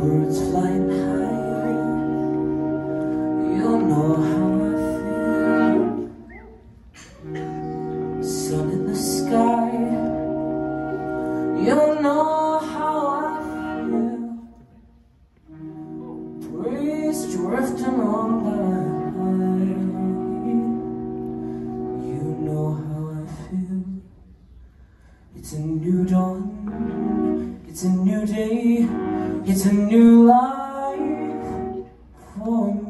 Birds flying high, you'll know how I feel. Sun in the sky, you'll know how I feel. Drifting on by, It's a new dawn, it's a new day, it's a new life for me.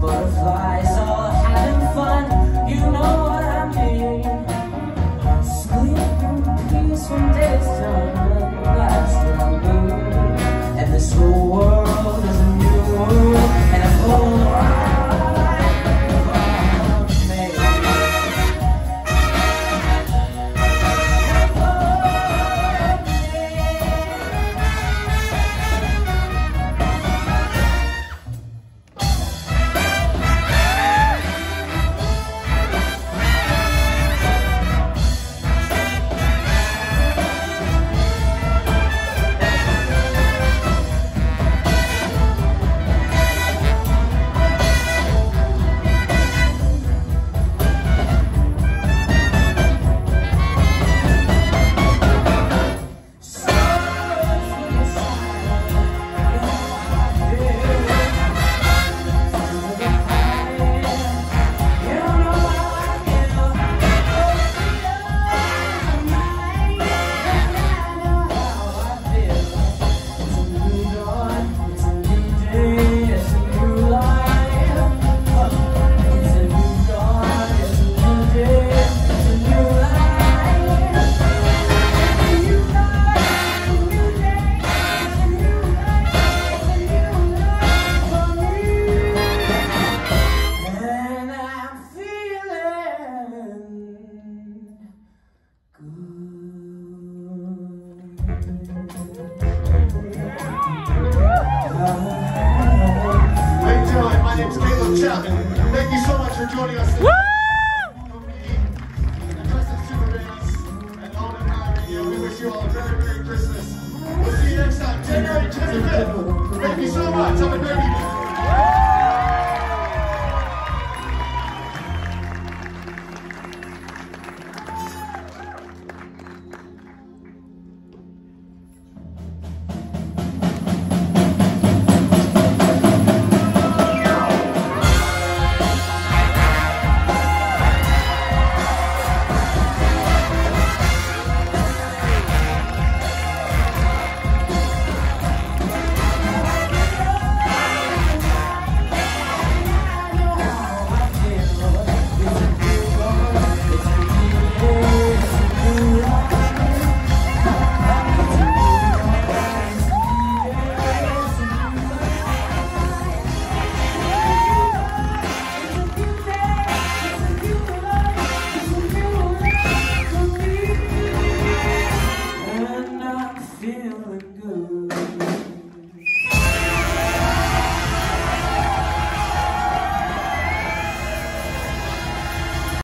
Butterflies name's Caleb Chapman. Thank you so much for joining us Radio. We wish you all a very Merry Christmas. We'll see you next time, January 25th. Thank you so much. Have a great evening.